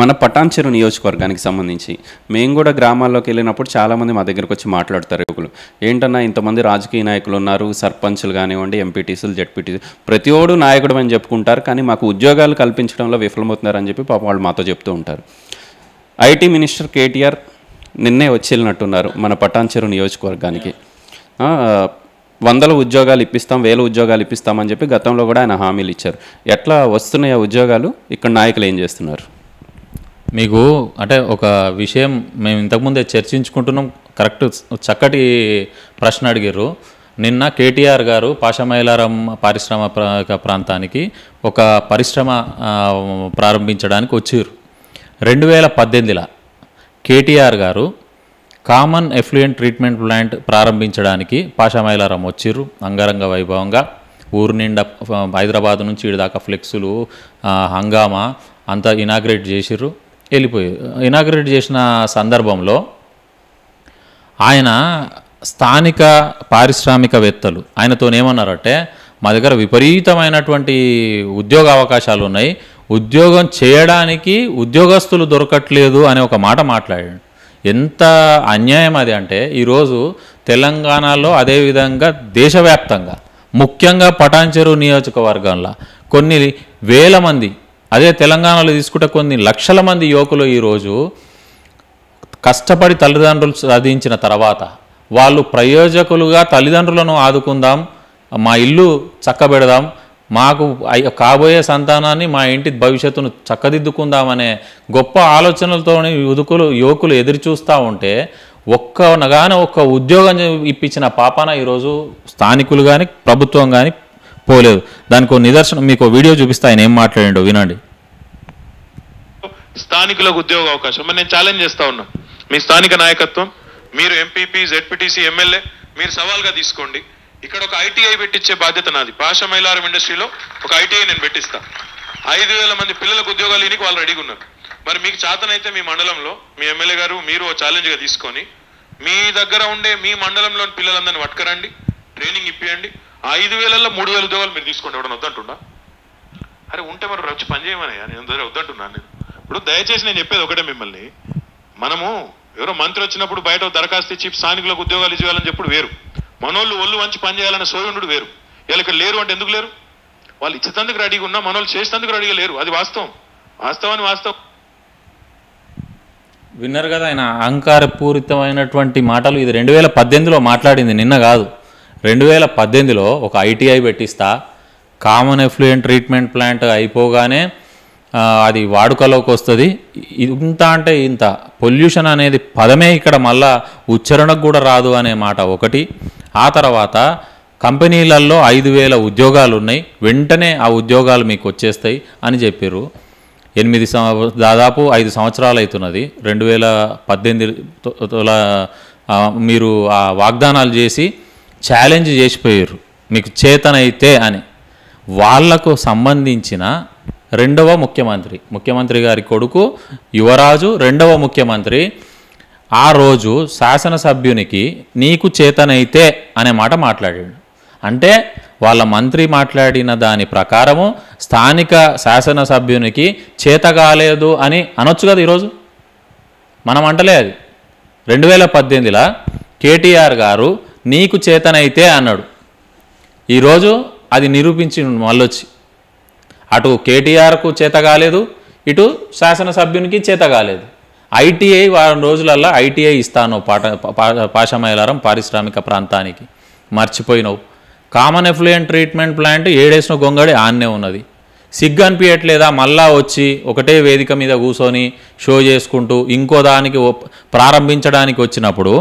మన పటాన్చెరు నియోజకవర్గానికి సంబంధించి మేము కూడా గ్రామాల్లోకి వెళ్ళినప్పుడు చాలామంది మా దగ్గరకు వచ్చి మాట్లాడతారు. యువకులు ఏంటన్నా ఇంతమంది రాజకీయ నాయకులు ఉన్నారు? సర్పంచులు కానివ్వండి ఎంపీటీసీలు జెడ్పీటీసీ ప్రతి ఓడు నాయకుడు అని చెప్పుకుంటారు. కానీ మాకు ఉద్యోగాలు కల్పించడంలో విఫలమవుతున్నారని చెప్పి పాప వాళ్ళు మాతో చెప్తూ ఉంటారు. ఐటీ మినిస్టర్ కేటీఆర్ నిన్నే వచ్చి వెళ్ళినట్టున్నారు మన పటాన్చెరు నియోజకవర్గానికి. వందల ఉద్యోగాలు ఇప్పిస్తాం వేల ఉద్యోగాలు ఇప్పిస్తామని చెప్పి గతంలో కూడా ఆయన హామీలు ఇచ్చారు. ఎట్లా వస్తున్నాయి ఆ ఉద్యోగాలు? ఇక్కడ నాయకులు ఏం చేస్తున్నారు? మీకు అంటే ఒక విషయం మేము ఇంతకుముందే చర్చించుకుంటున్నాం. కరెక్ట్ చక్కటి ప్రశ్న అడిగారు నిన్న కేటీఆర్ గారు పాషమైలారం పారిశ్రామిక ప్రాంతానికి ఒక పరిశ్రమ ప్రారంభించడానికి వచ్చారు రెండు వేల పద్దెనిమిదిలో కేటీఆర్ గారు కామన్ ఎఫ్లూయెంట్ ట్రీట్మెంట్ ప్లాంట్ ప్రారంభించడానికి పాషమైలారం వచ్చిర్రు. అంగరంగ వైభవంగా. ఊరు నిండా హైదరాబాద్ నుంచి దాకా ఫ్లెక్సులు హంగామా అంతా ఇనాగ్రేట్ చేసిర్రు. వెళ్ళిపోయారు ఇనాగ్రేట్ చేసిన సందర్భంలో ఆయన స్థానిక పారిశ్రామికవేత్తలు ఆయనతో ఏమన్నారంటే మా దగ్గర విపరీతమైనటువంటి ఉద్యోగ అవకాశాలు ఉన్నాయి ఉద్యోగం చేయడానికి ఉద్యోగస్తులు దొరకట్లేదు అనే ఒక మాట మాట్లాడాడు. ఎంత అన్యాయం అది అంటే ఈరోజు తెలంగాణలో అదేవిధంగా దేశవ్యాప్తంగా ముఖ్యంగా పటాన్చెరు నియోజకవర్గంలో కొన్ని వేల మంది అదే తెలంగాణలో తీసుకుంటే కొన్ని లక్షల మంది యువకులు ఈరోజు కష్టపడి తల్లిదండ్రులు చదివించిన తర్వాత వాళ్ళు ప్రయోజకులుగా తల్లిదండ్రులను ఆదుకుందాం మా ఇల్లు చక్కబెడదాం మాకు కాబోయే సంతానాన్ని మా ఇంటి భవిష్యత్తును చక్కదిద్దుకుందామనే గొప్ప ఆలోచనలతోని యువకులు యువకులు ఎదురు చూస్తూ ఉంటే ఒక్కనగానే ఒక్క ఉద్యోగం ఇప్పించిన పాపాన ఈరోజు స్థానికులు కానీ ప్రభుత్వం కానీ పోలేదు. దానికి నిదర్శనం మీకు వీడియో చూపిస్తా ఆయన ఏం మాట్లాడిండో వినండి. స్థానికులకు ఉద్యోగ అవకాశం. మరి నేను ఛాలెంజ్ చేస్తా ఉన్నా. మీ స్థానిక నాయకత్వం మీరు ఎంపీపీ జెడ్పీటీసీ ఎమ్మెల్యే మీరు సవాల్గా తీసుకోండి. ఇక్కడ ఒక ఐటీఐ పెట్టించే బాధ్యత నాది. భాష మైలారం ఇండస్ట్రీలో ఒక ఐటీఐ నేను పెట్టిస్తా. ఐదు వేల మంది పిల్లలకు ఉద్యోగాలు ఇనికి వాళ్ళు రెడీగా ఉన్నారు. మరి మీకు చేతనైతే మీ మండలంలో మీ ఎమ్మెల్యే గారు మీరు ఓ ఛాలెంజ్గా తీసుకొని మీ దగ్గర ఉండే మీ మండలంలోని పిల్లలందరినీ పట్టుకరండి ట్రైనింగ్ ఇప్పియండి. ఐదు వేలలో మూడు వేల ఉద్యోగాలు మీరు తీసుకోండి ఎవడన్నా వద్దంటున్నా అరే ఉంటే మరి వచ్చి పని చేయమని నేను దగ్గర వద్దంటున్నాను నేను. ఇప్పుడు దయచేసి నేను చెప్పేది ఒకటే మిమ్మల్ని. మనము ఎవరో మంత్రి వచ్చినప్పుడు బయట దరఖాస్తు ఇచ్చి స్థానికులకు ఉద్యోగాలు ఇవ్వాలని చెప్పుడు వేరు. మనోళ్ళు ఒళ్ళు వంచి పని చేయాలనే సోయుండు వేరు. వీళ్ళు ఇక్కడ లేరు అంటే ఎందుకు లేరు? వాళ్ళు ఇచ్చేందుకు రెడీగా ఉన్నా మనోళ్ళు చేసేందుకు రెడీగా లేరు. అది వాస్తవం. వాస్తవాన్ని వాస్తవం. విన్నారు కదా ఆయన అహంకారపూరితమైనటువంటి మాటలు. ఇది రెండు వేల పద్దెనిమిదిలో మాట్లాడింది నిన్న కాదు. రెండు వేల పద్దెనిమిదిలో ఒక ఐటీఐ పెట్టిస్తా. కామన్ ఎఫ్లూయెంట్ ట్రీట్మెంట్ ప్లాంట్ అయిపోగానే అది వాడుకలోకి వస్తుంది. ఇంత అంటే ఇంత. పొల్యూషన్ అనేది పదమే ఇక్కడ మళ్ళా ఉచ్చరణకు కూడా రాదు అనే మాట ఒకటి. ఆ తర్వాత కంపెనీలలో ఐదు వేల ఉద్యోగాలు ఉన్నాయి. వెంటనే ఆ ఉద్యోగాలు మీకు వచ్చేస్తాయి అని చెప్పారు ఎనిమిది సంవ దాదాపు ఐదు సంవత్సరాలు అవుతున్నది రెండు వేల పద్దెనిమిది తొల మీరు ఆ వాగ్దానాలు చేసి ఛాలెంజ్ చేసిపోయారు మీకు చేతనైతే అని. వాళ్ళకు సంబంధించిన రెండవ ముఖ్యమంత్రి. ముఖ్యమంత్రి గారి కొడుకు యువరాజు రెండవ ముఖ్యమంత్రి. ఆ రోజు శాసనసభ్యునికి నీకు చేతనైతే అనే మాట మాట్లాడాడు. అంటే వాళ్ళ మంత్రి మాట్లాడిన దాని ప్రకారము స్థానిక శాసనసభ్యునికి చేత కాలేదు అని అనొచ్చు కదా ఈరోజు? మనం అంటలే అది. రెండు వేల పద్దెనిమిదిలో కేటీఆర్ గారు నీకు చేతనైతే అన్నాడు. ఈరోజు అది నిరూపించి మళ్ళొచ్చి అటు కేటీఆర్కు చేత కాలేదు ఇటు శాసనసభ్యునికి చేత కాలేదు. ఐటీఐ వారం రోజులల్లో ఐటీఐ ఇస్తాను పాట పాషమైలారం పారిశ్రామిక ప్రాంతానికి. మర్చిపోయినావు. కామన్ ఎఫ్లుయెంట్ ట్రీట్మెంట్ ప్లాంట్ ఏడేసిన గొంగడి ఆన్నే ఉన్నది. సిగ్గు అనిపించట్లేదా మళ్ళా వచ్చి ఒకటే వేదిక మీద కూర్చొని షో చేసుకుంటూ ఇంకో దానికి ప్రారంభించడానికి వచ్చినప్పుడు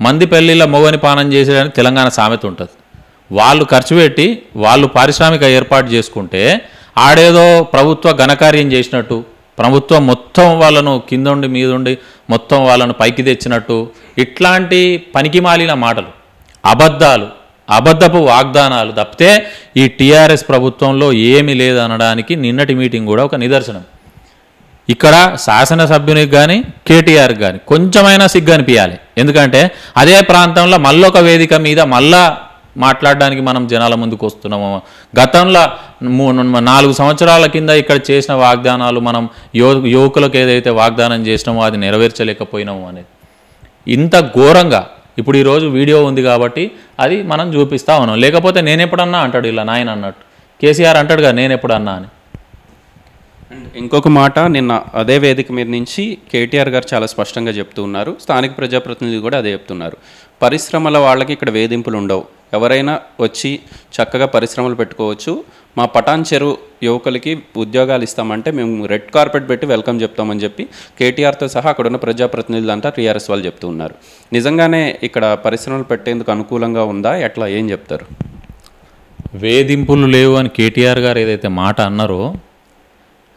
మంది పెళ్ళిళ్ళ మొగని పానం చేసేయడానికి తెలంగాణ సామెత ఉంటుంది. వాళ్ళు ఖర్చు పెట్టి వాళ్ళు పారిశ్రామిక ఏర్పాటు చేసుకుంటే ఆడేదో ప్రభుత్వ ఘనకార్యం చేసినట్టు ప్రభుత్వం మొత్తం వాళ్ళను కిందుండి మీదుండి మొత్తం వాళ్ళను పైకి తెచ్చినట్టు ఇట్లాంటి పనికిమాలిన మాటలు అబద్ధాలు అబద్ధపు వాగ్దానాలు తప్పితే ఈ టీఆర్ఎస్ ప్రభుత్వంలో ఏమీ లేదనడానికి నిన్నటి మీటింగ్ కూడా ఒక నిదర్శనం. ఇక్కడ శాసనసభ్యునికి కానీ కేటీఆర్ కానీ కొంచెమైనా సిగ్గు అనిపించాలి ఎందుకంటే అదే ప్రాంతంలో మళ్ళొక వేదిక మీద మళ్ళా మాట్లాడడానికి మనం జనాల ముందుకు వస్తున్నాము. గతంలో మూ- నాలుగు సంవత్సరాల కింద ఇక్కడ చేసిన వాగ్దానాలు మనం యువ యువకులకు ఏదైతే వాగ్దానం చేసినామో అది నెరవేర్చలేకపోయినాము అనేది. ఇంత ఘోరంగా ఇప్పుడు ఈరోజు వీడియో ఉంది కాబట్టి అది మనం చూపిస్తా ఉన్నాం. లేకపోతే నేను ఎప్పుడన్నా అంటాడు ఇలా నాయన అన్నట్టు. కేసీఆర్ అంటాడుగా నేను ఎప్పుడన్నా అని. ఇంకొక మాట నిన్న అదే వేదిక మీద నుంచి కేటీఆర్ గారు చాలా స్పష్టంగా చెప్తూ ఉన్నారు. స్థానిక ప్రజాప్రతినిధులు కూడా అదే చెప్తున్నారు. పరిశ్రమల వాళ్ళకి ఇక్కడ వేధింపులు ఉండవు. ఎవరైనా వచ్చి చక్కగా పరిశ్రమలు పెట్టుకోవచ్చు. మా పటాన్ చెరువు యువకులకి ఉద్యోగాలు ఇస్తామంటే మేము రెడ్ కార్పెట్ పెట్టి వెల్కమ్ చెప్తామని చెప్పి కేటీఆర్తో సహా అక్కడ ఉన్న ప్రజాప్రతినిధులు అంతా టీఆర్ఎస్ వాళ్ళు చెప్తూ ఉన్నారు. నిజంగానే ఇక్కడ పరిశ్రమలు పెట్టేందుకు అనుకూలంగా ఉందా? ఎట్లా? ఏం చెప్తారు? వేధింపులు లేవు అని కేటీఆర్ గారు ఏదైతే మాట అన్నారో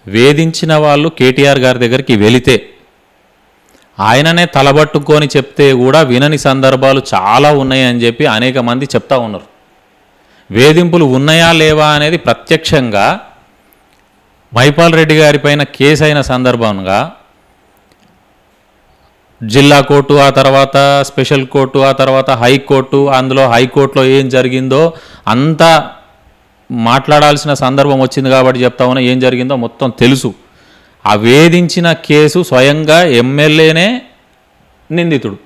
వేధించిన వాళ్ళు కేటీఆర్ గారి దగ్గరికి వెళితే ఆయననే తలబట్టుకొని చెప్తే కూడా వినని సందర్భాలు చాలా ఉన్నాయి అని చెప్పి అనేక మంది చెప్తా ఉన్నారు. వేధింపులు ఉన్నాయా లేవా అనేది ప్రత్యక్షంగా మైపాల్ రెడ్డి గారి పైన కేసు అయిన సందర్భంగా జిల్లా కోర్టు ఆ తర్వాత స్పెషల్ కోర్టు ఆ తర్వాత హైకోర్టు అందులో హైకోర్టులో ఏం జరిగిందో అంతా మాట్లాడాల్సిన సందర్భం వచ్చింది కాబట్టి చెప్తా ఉన్నా ఏం జరిగిందో మొత్తం తెలుసు. ఆ వేధించిన కేసు స్వయంగా ఎమ్మెల్యేనే నిందితుడు.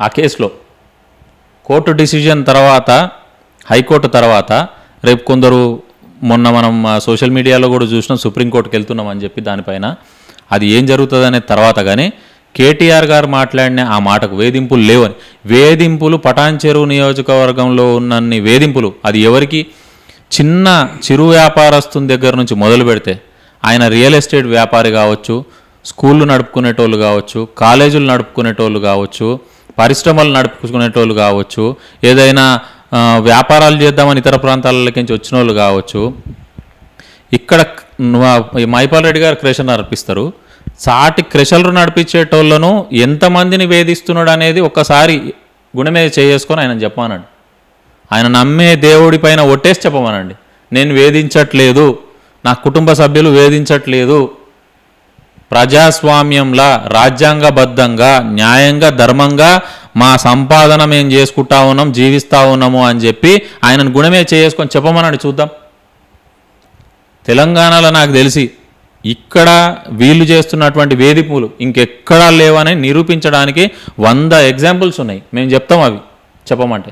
ఆ కేసులో కోర్టు డిసిజన్ తర్వాత హైకోర్టు తర్వాత రేపు కొందరు మొన్న మనం సోషల్ మీడియాలో కూడా చూసినాం సుప్రీంకోర్టుకి వెళ్తున్నాం అని చెప్పి దానిపైన. అది ఏం జరుగుతుందనే తర్వాత కానీ కేటీఆర్ గారు మాట్లాడిన ఆ మాటకు వేధింపులు లేవని. వేధింపులు పటాన్ చెరువు నియోజకవర్గంలో ఉన్నన్ని వేధింపులు అది ఎవరికి చిన్న చిరు వ్యాపారస్తుని దగ్గర నుంచి మొదలు పెడితే ఆయన రియల్ ఎస్టేట్ వ్యాపారి కావచ్చు స్కూళ్ళు నడుపుకునేటోళ్ళు కావచ్చు కాలేజీలు నడుపుకునేటోళ్ళు కావచ్చు పరిశ్రమలు నడుపుకునేటోళ్ళు కావచ్చు ఏదైనా వ్యాపారాలు చేద్దామని ఇతర ప్రాంతాలకి నుంచి వచ్చిన వాళ్ళు కావచ్చు. ఇక్కడ మైపాల్ రెడ్డి గారు క్రెషర్ నడిపిస్తారు. సాటి క్రెషలు నడిపించేటోళ్ళను ఎంతమందిని వేధిస్తున్నాడు అనేది ఒక్కసారి గుణమే చేసుకొని ఆయన చెప్పానండి. ఆయన నమ్మే దేవుడి పైన ఒట్టేసి చెప్పమనండి. నేను వేధించట్లేదు. నా కుటుంబ సభ్యులు వేధించట్లేదు. ప్రజాస్వామ్యంలా రాజ్యాంగబద్ధంగా న్యాయంగా ధర్మంగా మా సంపాదన మేము చేసుకుంటా ఉన్నాం జీవిస్తూ ఉన్నాము అని చెప్పి ఆయనను గుణమే చేసుకొని చెప్పమనండి చూద్దాం. తెలంగాణలో నాకు తెలిసి ఇక్కడ వీళ్ళు చేస్తున్నటువంటి వేధింపులు ఇంకెక్కడా లేవని నిరూపించడానికి వంద ఎగ్జాంపుల్స్ ఉన్నాయి. మేము చెప్తాం అవి చెప్పమంటే.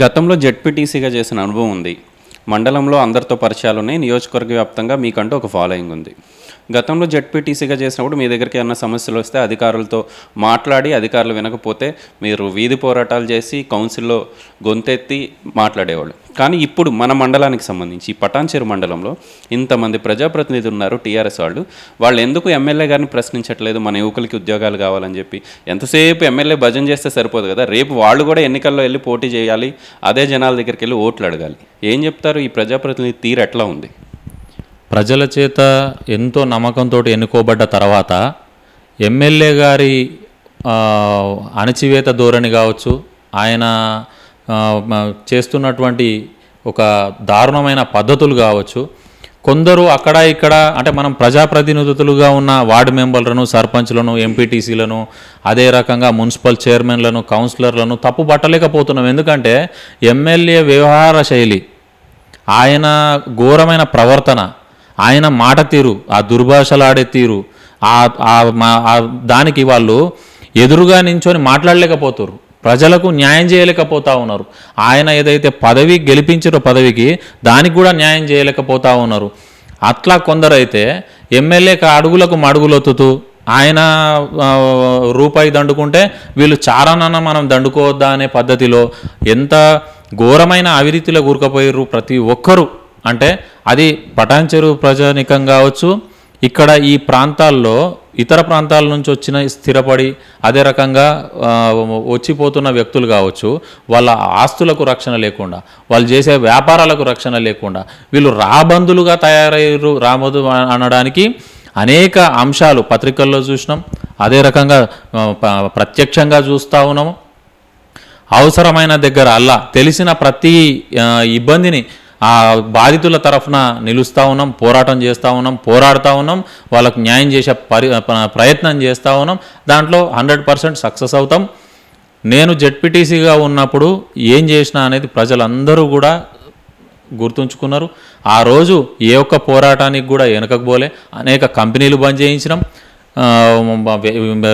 గతంలో జెడ్పీటీసీగా చేసిన అనుభవం ఉంది. మండలంలో అందరితో పరిచయాలు ఉన్నాయి. నియోజకవర్గ వ్యాప్తంగా మీకంటూ ఒక ఫాలోయింగ్ ఉంది. గతంలో జెడ్పీటీసీగా చేసినప్పుడు మీ దగ్గరికి ఏమైనా సమస్యలు వస్తే అధికారులతో మాట్లాడి అధికారులు వినకపోతే మీరు వీధి పోరాటాలు చేసి కౌన్సిల్లో గొంతెత్తి మాట్లాడేవాళ్ళు. కానీ ఇప్పుడు మన మండలానికి సంబంధించి పటాన్చేరు మండలంలో ఇంతమంది ప్రజాప్రతినిధులు ఉన్నారు టీఆర్ఎస్ వాళ్ళు. వాళ్ళు ఎందుకు ఎమ్మెల్యే గారిని ప్రశ్నించట్లేదు? మన యువకులకి ఉద్యోగాలు కావాలని చెప్పి ఎంతసేపు ఎమ్మెల్యే భజన చేస్తే సరిపోదు కదా? రేపు వాళ్ళు కూడా ఎన్నికల్లో వెళ్ళి పోటీ చేయాలి అదే జనాల దగ్గరికి వెళ్ళి ఓట్లు అడగాలి. ఏం చెప్తారు? ఈ ప్రజాప్రతినిధి తీరు ఎట్లా ఉంది? ప్రజల చేత ఎంతో నమ్మకంతో ఎన్నుకోబడ్డ తర్వాత ఎమ్మెల్యే గారి అణచివేత ధోరణి కావచ్చు ఆయన చేస్తున్నటువంటి ఒక దారుణమైన పద్ధతులు కావచ్చు కొందరు అక్కడ ఇక్కడ అంటే మనం ప్రజాప్రతినిధులుగా ఉన్న వార్డు మెంబర్లను సర్పంచ్లను ఎంపీటీసీలను అదే రకంగా మున్సిపల్ చైర్మన్లను కౌన్సిలర్లను తప్పు పట్టలేకపోతున్నాం ఎందుకంటే ఎమ్మెల్యే వ్యవహార శైలి ఆయన ఘోరమైన ప్రవర్తన ఆయన మాట తీరు ఆ దుర్భాషలాడే తీరు ఆ దానికి వాళ్ళు ఎదురుగా నించొని మాట్లాడలేకపోతారు ప్రజలకు న్యాయం చేయలేకపోతా ఉన్నారు. ఆయన ఏదైతే పదవి గెలిపించారో పదవికి దానికి కూడా న్యాయం చేయలేకపోతా ఉన్నారు. అట్లా కొందరైతే ఎమ్మెల్యే అడుగులకు మడుగులొత్తుతూ ఆయన రూపాయి దండుకుంటే వీళ్ళు చారానన్న మనం దండుకోవద్దా అనే పద్ధతిలో ఎంత ఘోరమైన అవిరీతిలో కూరుకుపోయారు ప్రతి ఒక్కరూ. అంటే అది పటాన్చెరు ప్రజానికం కావచ్చు ఇక్కడ ఈ ప్రాంతాల్లో ఇతర ప్రాంతాల నుంచి వచ్చిన స్థిరపడి అదే రకంగా వచ్చిపోతున్న వ్యక్తులు కావచ్చు వాళ్ళ ఆస్తులకు రక్షణ లేకుండా వాళ్ళు చేసే వ్యాపారాలకు రక్షణ లేకుండా వీళ్ళు రాబందులుగా తయారయ్యారు రాబందు అనడానికి అనేక అంశాలు పత్రికల్లో చూసినాం. అదే రకంగా ప్రత్యక్షంగా చూస్తూ ఉన్నాము. అవసరమైన దగ్గర అల్లా తెలిసిన ప్రతి ఇబ్బందిని ఆ బాధితుల తరఫున నిలుస్తూ ఉన్నాం పోరాటం చేస్తూ ఉన్నాం పోరాడుతూ ఉన్నాం వాళ్ళకు న్యాయం చేసే పరి ప్రయత్నం చేస్తూ ఉన్నాం. దాంట్లో హండ్రెడ్ పర్సెంట్ సక్సెస్ అవుతాం. నేను జెడ్పీటీసీగా ఉన్నప్పుడు ఏం చేసినా అనేది ప్రజలందరూ కూడా గుర్తుంచుకున్నారు. ఆ రోజు ఏ ఒక్క పోరాటానికి కూడా వెనకకపోలే అనేక కంపెనీలు బంద్ చేయించినాం.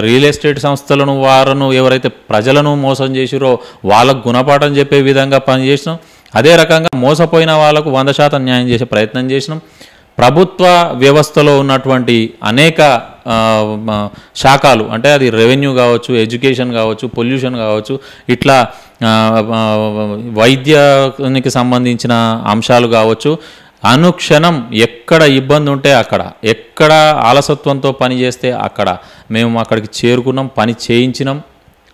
రియల్ ఎస్టేట్ సంస్థలను వారను ఎవరైతే ప్రజలను మోసం చేసిరో వాళ్ళకు గుణపాఠం చెప్పే విధంగా పనిచేసినాం. అదే రకంగా మోసపోయిన వాళ్ళకు వంద శాతం న్యాయం చేసే ప్రయత్నం చేసినాం. ప్రభుత్వ వ్యవస్థలో ఉన్నటువంటి అనేక శాఖలు అంటే అది రెవెన్యూ కావచ్చు ఎడ్యుకేషన్ కావచ్చు పొల్యూషన్ కావచ్చు ఇట్లా వైద్యానికి సంబంధించిన అంశాలు కావచ్చు. అనుక్షణం ఎక్కడ ఇబ్బంది ఉంటే అక్కడ ఎక్కడ ఆలసత్వంతో పని చేస్తే అక్కడ. మేము అక్కడికి చేరుకున్నాం పని చేయించినాం.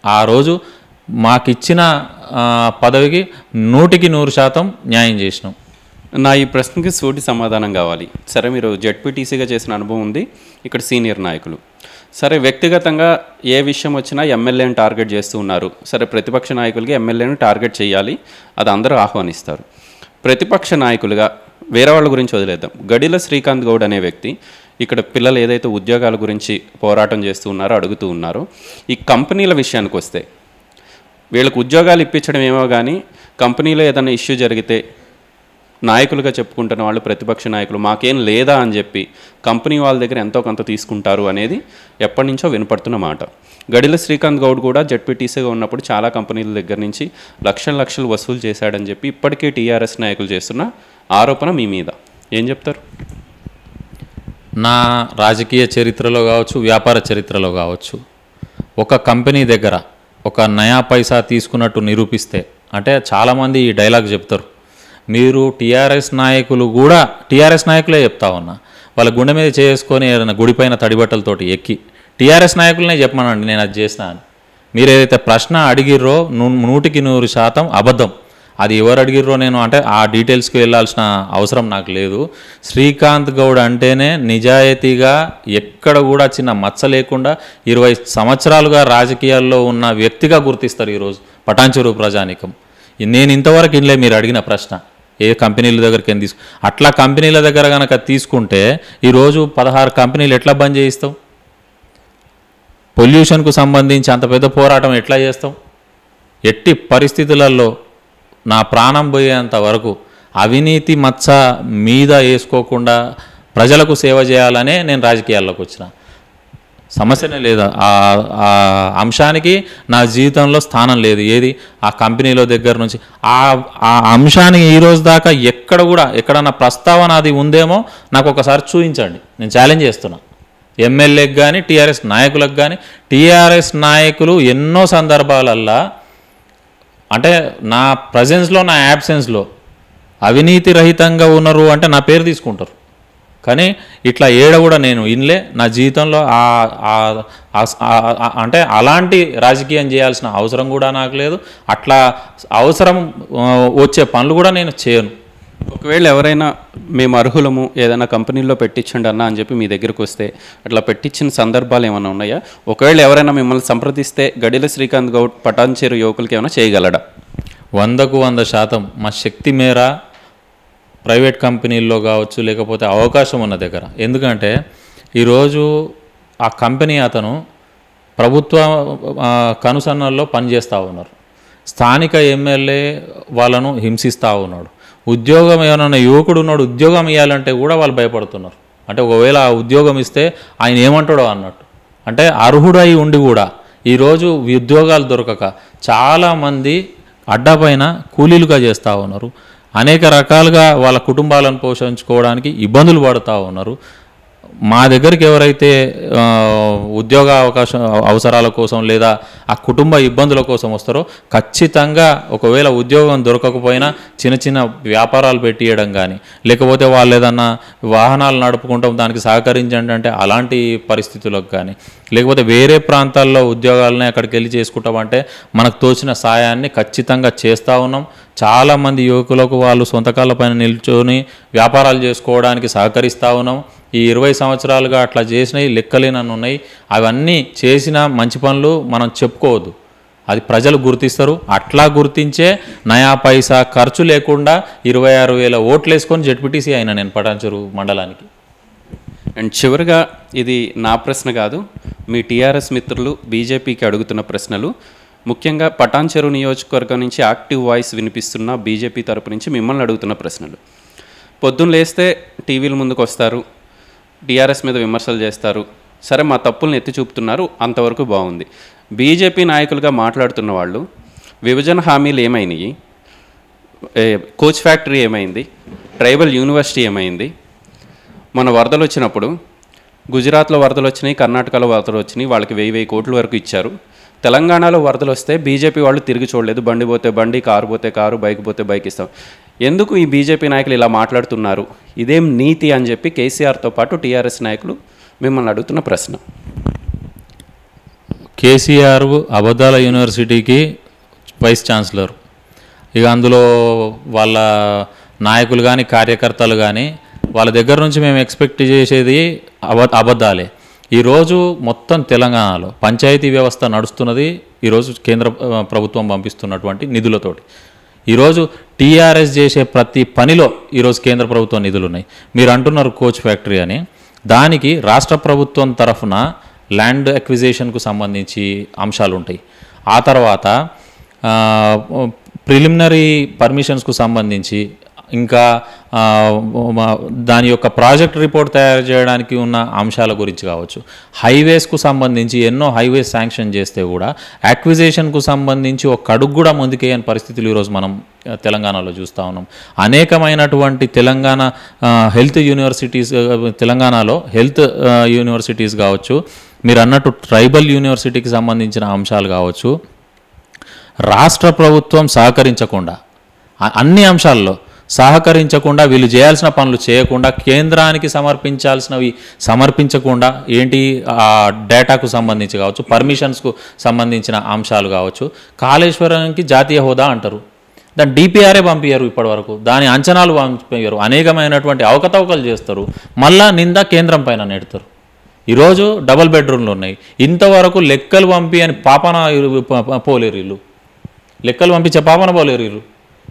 ఆ రోజు మాకిచ్చిన పదవికి నూటికి నూరు శాతం న్యాయం చేసినాం. నా ఈ ప్రశ్నకి సూటి సమాధానం కావాలి. సరే మీరు జెడ్పీటీసీగా చేసిన అనుభవం ఉంది. ఇక్కడ సీనియర్ నాయకులు. సరే వ్యక్తిగతంగా ఏ విషయం వచ్చినా ఎమ్మెల్యేని టార్గెట్ చేస్తూ ఉన్నారు. సరే ప్రతిపక్ష నాయకులకి ఎమ్మెల్యేని టార్గెట్ చేయాలి. అది అందరూ ఆహ్వానిస్తారు. ప్రతిపక్ష నాయకులుగా వేరే వాళ్ళ గురించి వదిలేద్దాం. గడిల శ్రీకాంత్ గౌడ్ అనే వ్యక్తి ఇక్కడ పిల్లలు ఏదైతే ఉద్యోగాల గురించి పోరాటం చేస్తూ ఉన్నారో అడుగుతూ ఉన్నారో ఈ కంపెనీల విషయానికి వస్తే వీళ్ళకు ఉద్యోగాలు ఇప్పించడం ఏమో కానీ కంపెనీలో ఏదైనా ఇష్యూ జరిగితే నాయకులుగా చెప్పుకుంటున్న వాళ్ళు ప్రతిపక్ష నాయకులు మాకేం లేదా అని చెప్పి కంపెనీ వాళ్ళ దగ్గర ఎంతో కొంత తీసుకుంటారు అనేది ఎప్పటి నుంచో వినపడుతున్న మాట. గడిల శ్రీకాంత్ గౌడ్ కూడా జడ్పీటీసీగా ఉన్నప్పుడు చాలా కంపెనీల దగ్గర నుంచి లక్షల లక్షలు వసూలు చేశాడని చెప్పి ఇప్పటికే టీఆర్ఎస్ నాయకులు చేస్తున్న ఆరోపణ మీ మీద. ఏం చెప్తారు? నా రాజకీయ చరిత్రలో కావచ్చు వ్యాపార చరిత్రలో కావచ్చు ఒక కంపెనీ దగ్గర ఒక నయా పైసా తీసుకున్నట్టు నిరూపిస్తే అంటే చాలామంది ఈ డైలాగ్ చెప్తారు. మీరు టీఆర్ఎస్ నాయకులు కూడా టీఆర్ఎస్ నాయకులే చెప్తా ఉన్నా వాళ్ళ గుండె మీద చేసుకొని ఏదైనా గుడిపైన తడిబట్టలతోటి ఎక్కి టీఆర్ఎస్ నాయకులనే చెప్పమనండి నేను అది చేసిన అని. మీరు ఏదైతే ప్రశ్న అడిగిర్రో ను- నూటికి నూరు శాతం అబద్ధం. అది ఎవరు అడిగిర్రో నేను అంటే ఆ డీటెయిల్స్కి వెళ్ళాల్సిన అవసరం నాకు లేదు. శ్రీకాంత్ గౌడ్ అంటేనే నిజాయితీగా ఎక్కడ కూడా చిన్న మచ్చ లేకుండా ఇరవై సంవత్సరాలుగా రాజకీయాల్లో ఉన్న వ్యక్తిగా గుర్తిస్తారు ఈరోజు పటాన్చెరు ప్రజానికం. నేను ఇంతవరకు ఇన్లే మీరు అడిగిన ప్రశ్న. ఏ కంపెనీల దగ్గరికి ఏం తీసుకు అట్లా కంపెనీల దగ్గర కనుక తీసుకుంటే ఈరోజు పదహారు కంపెనీలు ఎట్లా బంద్ చేయిస్తాం పొల్యూషన్కు సంబంధించి అంత పెద్ద పోరాటం ఎట్లా చేస్తాం ఎట్టి పరిస్థితులలో నా ప్రాణం పోయేంత వరకు అవినీతి మచ్చ మీద వేసుకోకుండా ప్రజలకు సేవ చేయాలనే నేను రాజకీయాల్లోకి వచ్చిన. సమస్యనే లేదా. ఆ అంశానికి నా జీవితంలో స్థానం లేదు. ఏది? ఆ కంపెనీలో దగ్గర నుంచి. ఆ ఆ అంశానికి ఈ రోజు దాకా ఎక్కడ కూడా ఎక్కడన్నా ప్రస్తావన అది ఉందేమో నాకు ఒకసారి చూపించండి. నేను ఛాలెంజ్ చేస్తున్నా. ఎమ్మెల్యేకి కానీ టీఆర్ఎస్ నాయకులకు కానీ టీఆర్ఎస్ నాయకులు ఎన్నో సందర్భాలల్లా అంటే నా ప్రజెన్స్లో నా యాబ్సెన్స్లో అవినీతి రహితంగా ఉన్నారు అంటే నా పేరు తీసుకుంటారు. కానీ ఇట్లా ఏడ కూడా నేను ఇన్లే నా జీవితంలో అంటే అలాంటి రాజకీయం చేయాల్సిన అవసరం కూడా నాకు లేదు. అట్లా అవసరం వచ్చే పనులు కూడా నేను చేయను. ఒకవేళ ఎవరైనా మేము అర్హులము ఏదైనా కంపెనీల్లో పెట్టించండి అన్న అని చెప్పి మీ దగ్గరకు వస్తే అట్లా పెట్టించిన సందర్భాలు ఏమైనా ఉన్నాయా? ఒకవేళ ఎవరైనా మిమ్మల్ని సంప్రదిస్తే గడిల శ్రీకాంత్ గౌడ్ పటాన్చేరు యువకులకి ఏమైనా చేయగలడా? వందకు వంద శాతం మా శక్తి మేర ప్రైవేట్ కంపెనీల్లో కావచ్చు లేకపోతే అవకాశం ఉన్న దగ్గర. ఎందుకంటే ఈరోజు ఆ కంపెనీ అతను ప్రభుత్వ కనుసన్నల్లో పనిచేస్తూ ఉన్నారు. స్థానిక ఎమ్మెల్యే వాళ్ళను హింసిస్తూ ఉన్నాడు. ఉద్యోగం ఏమైనా యువకుడు ఉన్నాడు ఉద్యోగం ఇవ్వాలంటే కూడా వాళ్ళు భయపడుతున్నారు. అంటే ఒకవేళ ఆ ఉద్యోగం ఇస్తే ఆయన ఏమంటాడో అన్నట్టు. అంటే అర్హుడై ఉండి కూడా ఈరోజు ఉద్యోగాలు దొరకక చాలామంది అడ్డపైన కూలీలుగా చేస్తూ ఉన్నారు. అనేక రకాలుగా వాళ్ళ కుటుంబాలను పోషించుకోవడానికి ఇబ్బందులు పడుతూ ఉన్నారు. మా దగ్గరికి ఎవరైతే ఉద్యోగ అవకాశం అవసరాల కోసం లేదా ఆ కుటుంబ ఇబ్బందుల కోసం వస్తారో ఖచ్చితంగా ఒకవేళ ఉద్యోగం దొరకకపోయినా చిన్న చిన్న వ్యాపారాలు పెట్టియడం కానీ లేకపోతే వాళ్ళు ఏదన్నా వాహనాలు నడుపుకుంటాం దానికి సహకరించండి అంటే అలాంటి పరిస్థితులకు కానీ లేకపోతే వేరే ప్రాంతాల్లో ఉద్యోగాలని అక్కడికి వెళ్ళి చేసుకుంటామంటే మనకు తోచిన సాయాన్ని ఖచ్చితంగా చేస్తూ ఉన్నాం. చాలామంది యువకులకు వాళ్ళు సొంత కాళ్ళపైన నిల్చొని వ్యాపారాలు చేసుకోవడానికి సహకరిస్తూ ఉన్నాం. ఈ ఇరవై సంవత్సరాలుగా అట్లా చేసినవి లెక్కలేనన్ని ఉన్నాయి అవన్నీ చేసిన మంచి పనులు మనం చెప్పుకోవద్దు. అది ప్రజలు గుర్తిస్తారు. అట్లా గుర్తించే నయా పైసా ఖర్చు లేకుండా ఇరవై ఆరు వేల ఓట్లు వేసుకొని జడ్పీటీసీ అయిన నేను పటాన్చెరు మండలానికి. అండ్ చివరిగా ఇది నా ప్రశ్న కాదు మీ టీఆర్ఎస్ మిత్రులు బీజేపీకి అడుగుతున్న ప్రశ్నలు. ముఖ్యంగా పటాన్ చెరువు నియోజకవర్గం నుంచి యాక్టివ్ వాయిస్ వినిపిస్తున్న బీజేపీ తరపు నుంచి మిమ్మల్ని అడుగుతున్న ప్రశ్నలు. పొద్దున్న లేస్తే టీవీల ముందుకు వస్తారు టీఆర్ఎస్ మీద విమర్శలు చేస్తారు. సరే మా తప్పుల్ని ఎత్తి చూపుతున్నారు అంతవరకు బాగుంది. బీజేపీ నాయకులుగా మాట్లాడుతున్న వాళ్ళు విభజన హామీలు ఏమైనాయి? కోచ్ ఫ్యాక్టరీ ఏమైంది? ట్రైబల్ యూనివర్సిటీ ఏమైంది? మన వరదలు వచ్చినప్పుడు గుజరాత్లో వరదలు వచ్చినాయి కర్ణాటకలో వరదలు వచ్చినాయి వాళ్ళకి వెయ్యి వెయ్యి కోట్ల వరకు ఇచ్చారు. తెలంగాణలో వరదలు వస్తే బీజేపీ వాళ్ళు తిరిగి చూడలేదు. బండి పోతే బండి కారు పోతే కారు బైక్ పోతే బైక్ ఇస్తాం. ఎందుకు ఈ బీజేపీ నాయకులు ఇలా మాట్లాడుతున్నారు? ఇదేం నీతి అని చెప్పి కేసీఆర్తో పాటు టీఆర్ఎస్ నాయకులు మిమ్మల్ని అడుగుతున్న ప్రశ్న. కేసీఆర్ అబద్ధాల యూనివర్సిటీకి వైస్ ఛాన్సలర్. ఇక అందులో వాళ్ళ నాయకులు కానీ కార్యకర్తలు కానీ వాళ్ళ దగ్గర నుంచి మేము ఎక్స్పెక్ట్ చేసేది అబ అబద్ధాలే. ఈరోజు మొత్తం తెలంగాణలో పంచాయతీ వ్యవస్థ నడుస్తున్నది ఈరోజు కేంద్ర ప్రభుత్వం పంపిస్తున్నటువంటి నిధులతోటి. ఈరోజు టీఆర్ఎస్ చేసే ప్రతి పనిలో ఈరోజు కేంద్ర ప్రభుత్వం నిధులు ఉన్నాయి మీరు అంటున్నారు కోచ్ ఫ్యాక్టరీ అని. దానికి రాష్ట్ర ప్రభుత్వం తరఫున ల్యాండ్ అక్విజేషన్కు సంబంధించి అంశాలు ఉంటాయి ఆ తర్వాత ప్రిలిమినరీ పర్మిషన్స్కు సంబంధించి ఇంకా దాని యొక్క ప్రాజెక్ట్ రిపోర్ట్ తయారు చేయడానికి ఉన్న అంశాల గురించి కావచ్చు. హైవేస్కు సంబంధించి ఎన్నో హైవేస్ శాంక్షన్ చేస్తే కూడా యాక్విజేషన్కు సంబంధించి ఒక అడుగు కూడా ముందుకేయని పరిస్థితులు ఈరోజు మనం తెలంగాణలో చూస్తూ ఉన్నాం. అనేకమైనటువంటి తెలంగాణ హెల్త్ యూనివర్సిటీస్ తెలంగాణలో హెల్త్ యూనివర్సిటీస్ కావచ్చు మీరు అన్నట్టు ట్రైబల్ యూనివర్సిటీకి సంబంధించిన అంశాలు కావచ్చు రాష్ట్ర ప్రభుత్వం సహకరించకుండా అన్ని అంశాల్లో సహకరించకుండా వీళ్ళు చేయాల్సిన పనులు చేయకుండా కేంద్రానికి సమర్పించాల్సినవి సమర్పించకుండా ఏంటి ఆ డేటాకు సంబంధించి కావచ్చు పర్మిషన్స్కు సంబంధించిన అంశాలు కావచ్చు కాళేశ్వరంకి జాతీయ హోదా అంటారు. దాని డిపిఆర్ఏ పంపించారు ఇప్పటివరకు. దాని అంచనాలు పంపించారు అనేకమైనటువంటి అవకతవకలు చేస్తారు. మళ్ళా నింద కేంద్రం పైన నెడతారు. ఈరోజు డబల్ బెడ్రూమ్లు ఉన్నాయి. ఇంతవరకు లెక్కలు పంపి అని పాపన పోలేరు వీళ్ళు. లెక్కలు పంపించే పాపన పోలేరు వీళ్ళు.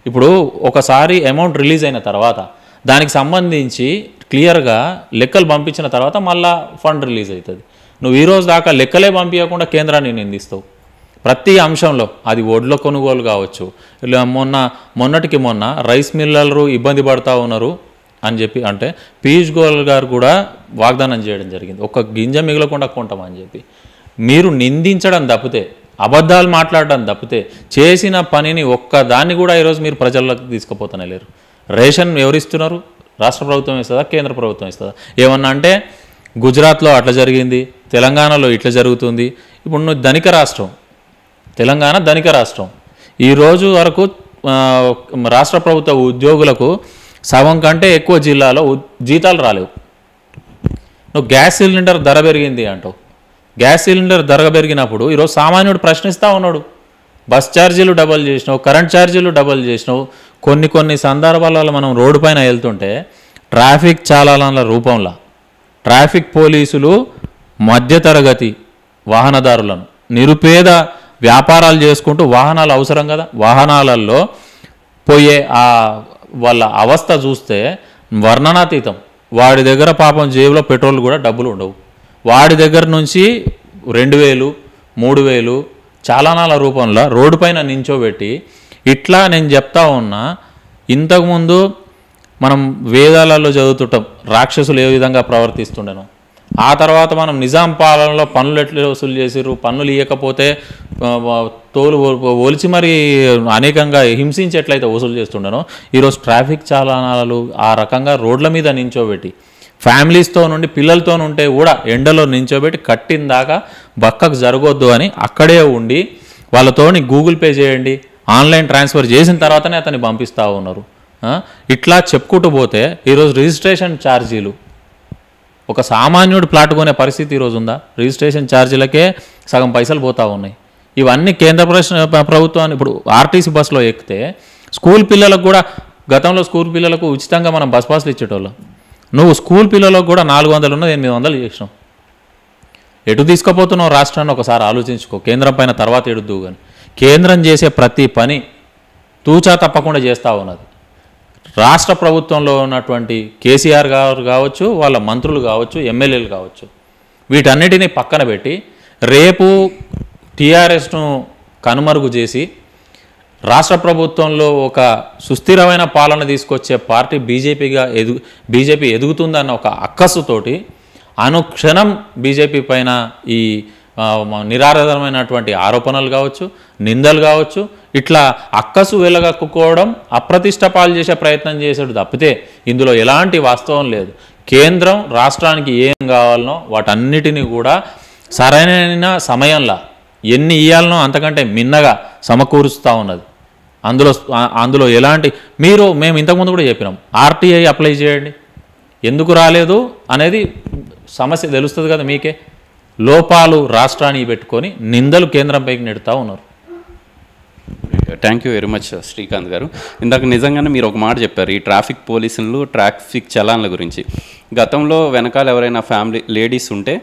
ఇప్పుడు ఒకసారి అమౌంట్ రిలీజ్ అయిన తర్వాత దానికి సంబంధించి క్లియర్గా లెక్కలు పంపించిన తర్వాత మళ్ళా ఫండ్ రిలీజ్ అవుతుంది నువ్వు ఈ రోజు దాకా లెక్కలే పంపించకుండా కేంద్రాన్ని నిందిస్తావు. ప్రతి అంశంలో అది ఒడ్ల కొనుగోలు కావచ్చు ఇలా మొన్న మొన్నటికి మొన్న రైస్ మిల్లర్లు ఇబ్బంది పడతా ఉన్నారు అని చెప్పి అంటే పీయూష్ గోయల్ గారు కూడా వాగ్దానం చేయడం జరిగింది. ఒక గింజ మిగలకుండా కొంటామని చెప్పి. మీరు నిందించడం తప్పితే అబద్ధాలు మాట్లాడడం తప్పితే చేసిన పనిని ఒక్క దాన్ని కూడా ఈరోజు మీరు ప్రజల్లోకి తీసుకుపోతనే లేరు. రేషన్ ఎవరిస్తున్నారు? రాష్ట్ర ప్రభుత్వం ఇస్తుందా? కేంద్ర ప్రభుత్వం ఇస్తుందా? ఏమన్నా అంటే గుజరాత్లో అట్లా జరిగింది తెలంగాణలో ఇట్లా జరుగుతుంది. ఇప్పుడు నువ్వు ధనిక రాష్ట్రం తెలంగాణ ధనిక రాష్ట్రం. ఈరోజు వరకు రాష్ట్ర ప్రభుత్వ ఉద్యోగులకు సగం కంటే ఎక్కువ జిల్లాలో జీతాలు రాలేవు. నువ్వు గ్యాస్ సిలిండర్ ధర పెరిగింది అంటావు. గ్యాస్ సిలిండర్ ధర పెరిగినప్పుడు ఈరోజు సామాన్యుడు ప్రశ్నిస్తూ ఉన్నాడు. బస్ ఛార్జీలు డబల్ చేసినావు కరెంట్ ఛార్జీలు డబల్ చేసినావు. కొన్ని కొన్ని సందర్భాలలో మనం రోడ్డు పైన వెళ్తుంటే ట్రాఫిక్ చాలాల రూపంలో ట్రాఫిక్ పోలీసులు మధ్యతరగతి వాహనదారులను నిరుపేద వ్యాపారాలు చేసుకుంటూ వాహనాలు అవసరం కదా? వాహనాలలో పోయే ఆ వాళ్ళ అవస్థ చూస్తే వర్ణనాతీతం. వాడి దగ్గర పాపం జేబులో పెట్రోల్ కూడా డబ్బులు ఉండవు. వాడి దగ్గర నుంచి రెండు వేలు మూడు వేలు చాలానాల రూపంలో రోడ్డు పైన నించోబెట్టి ఇట్లా నేను చెప్తా ఉన్నా ఇంతకుముందు మనం వేదాలలో చదువుతుంటాం రాక్షసులు ఏ విధంగా ప్రవర్తిస్తుండను. ఆ తర్వాత మనం నిజాం పాలనలో పన్నులు ఎట్లా వసూలు చేసిర్రు పన్నులు ఇవ్వకపోతే తోలు ఒలిచి మరి అనేకంగా హింసించి ఎట్లయితే వసూలు చేస్తుండను ఈరోజు ట్రాఫిక్ చాలనాలు ఆ రకంగా రోడ్ల మీద నించోబెట్టి ఫ్యామిలీస్తో నుండి పిల్లలతో ఉంటే కూడా ఎండలో నించోబెట్టి కట్టిన దాకా బక్కకు జరగొద్దు అని అక్కడే ఉండి వాళ్ళతోని గూగుల్ పే చేయండి ఆన్లైన్ ట్రాన్స్ఫర్ చేసిన తర్వాతనే అతన్ని పంపిస్తూ ఉన్నారు. ఇట్లా చెప్పుకుంటూ పోతే ఈరోజు రిజిస్ట్రేషన్ ఛార్జీలు. ఒక సామాన్యుడు ప్లాట్ కొనే పరిస్థితి ఈరోజు ఉందా? రిజిస్ట్రేషన్ ఛార్జీలకే సగం పైసలు పోతా ఉన్నాయి. ఇవన్నీ కేంద్ర ప్రశ్న ప్రభుత్వాన్ని ఇప్పుడు ఆర్టీసీ బస్సులో ఎక్కితే స్కూల్ పిల్లలకు కూడా గతంలో స్కూల్ పిల్లలకు ఉచితంగా మనం బస్ పాస్లు ఇచ్చేటోళ్ళం. నువ్వు స్కూల్ పిల్లలకు కూడా నాలుగు వందలు ఉన్నది ఎనిమిది వందలు చేసినావు. ఎటు తీసుకుపోతున్నావు రాష్ట్రాన్ని ఒకసారి ఆలోచించుకో. కేంద్రం పైన తర్వాత ఎడుద్దు కానీ కేంద్రం చేసే ప్రతి పని తూచా తప్పకుండా చేస్తూ ఉన్నది. రాష్ట్ర ప్రభుత్వంలో ఉన్నటువంటి కేసీఆర్ గారు కావచ్చు వాళ్ళ మంత్రులు కావచ్చు ఎమ్మెల్యేలు కావచ్చు వీటన్నిటిని పక్కన పెట్టి రేపు టీఆర్ఎస్ను కనుమరుగు చేసి రాష్ట్ర ప్రభుత్వంలో ఒక సుస్థిరమైన పాలన తీసుకొచ్చే పార్టీ బీజేపీగా ఎదు బీజేపీ ఎదుగుతుందన్న ఒక అక్కసుతోటి అనుక్షణం బీజేపీ పైన ఈ ఆ, నిరాధారమైనటువంటి ఆరోపణలు కావచ్చు నిందలు కావచ్చు ఇట్లా అక్కసు వెలగక్కుకోవడం అప్రతిష్ట పాలు చేసే ప్రయత్నం చేసాడు తప్పితే ఇందులో ఎలాంటి వాస్తవం లేదు. కేంద్రం రాష్ట్రానికి ఏం కావాలనో వాటన్నిటినీ కూడా సరైన సమయంలో ఎన్ని ఇయ్యాలనో అంతకంటే మిన్నగా సమకూరుస్తూ ఉన్నది. అందులో అందులో ఎలాంటి మీరు మేము ఇంతకుముందు కూడా చెప్పినాం. ఆర్టీఐ అప్లై చేయండి. ఎందుకు రాలేదు అనేది సమస్య తెలుస్తుంది కదా మీకే. లోపాలు రాష్ట్రానికి పెట్టుకొని నిందలు కేంద్రంపైకి నెడుతూ ఉన్నారు. Thank you very much Srikanth garu. ఇందాక నిజంగానే మీరు ఒక మాట చెప్పారు ఈ ట్రాఫిక్ పోలీసులు ట్రాఫిక్ చలాన్ల గురించి. గతంలో వెనకాల ఎవరైనా ఫ్యామిలీ లేడీస్ ఉంటే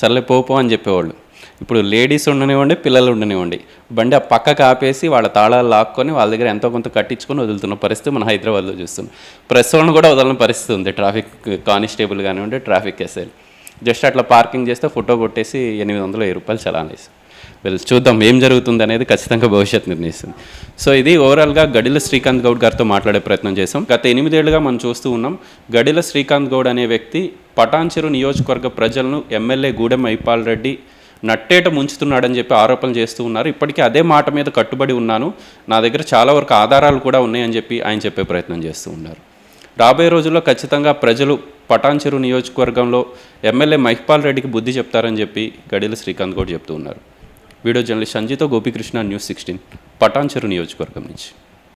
సర్లే పోపో అని చెప్పేవాళ్ళు. ఇప్పుడు లేడీస్ ఉండనివ్వండి పిల్లలు ఉండనివ్వండి. బండి ఆ పక్కకు ఆపేసి వాళ్ళ తాళాలు లాక్కొని వాళ్ళ దగ్గర ఎంతో కొంత కట్టించుకొని వదులుతున్న పరిస్థితి మన హైదరాబాద్లో చూస్తున్నాం. ప్రెస్ వాళ్ళని కూడా వదలని పరిస్థితి ఉంది. ట్రాఫిక్ కానిస్టేబుల్ కానివ్వండి ట్రాఫిక్ ఎస్ఐలు. జస్ట్ అట్లా పార్కింగ్ చేస్తే ఫోటో కొట్టేసి ఎనిమిది వందల వెయ్యి రూపాయలు చలాన్ వేస్తాం చూద్దాం ఏం జరుగుతుంది అనేది ఖచ్చితంగా భవిష్యత్ నిర్ణయిస్తుంది. సో ఇది ఓవరాల్గా గడిల శ్రీకాంత్ గౌడ్ గారితో మాట్లాడే ప్రయత్నం చేసాం గత ఎనిమిదేళ్ళుగా మనం చూస్తూ ఉన్నాం గడిల శ్రీకాంత్ గౌడ్ అనే వ్యక్తి పటాన్చెరు నియోజకవర్గ ప్రజలను ఎమ్మెల్యే గూడెం ఐపాల్ రెడ్డి నట్టేట ముంచుతున్నాడని చెప్పి ఆరోపణలు చేస్తూ ఉన్నారు. ఇప్పటికీ అదే మాట మీద కట్టుబడి ఉన్నాను. నా దగ్గర చాలా వరకు ఆధారాలు కూడా ఉన్నాయని చెప్పి ఆయన చెప్పే ప్రయత్నం చేస్తూ ఉన్నారు. రాబోయే రోజుల్లో ఖచ్చితంగా ప్రజలు పటాన్చెరు నియోజకవర్గంలో ఎమ్మెల్యే మహిపాల్ రెడ్డికి బుద్ధి చెప్తారని చెప్పి గడిల శ్రీకాంత్ కూడా చెప్తూ ఉన్నారు. వీడియో జర్నలిస్ట్ సంజీతో గోపికృష్ణ న్యూస్ సిక్స్టీన్ పటాన్చెరు నియోజకవర్గం నుంచి.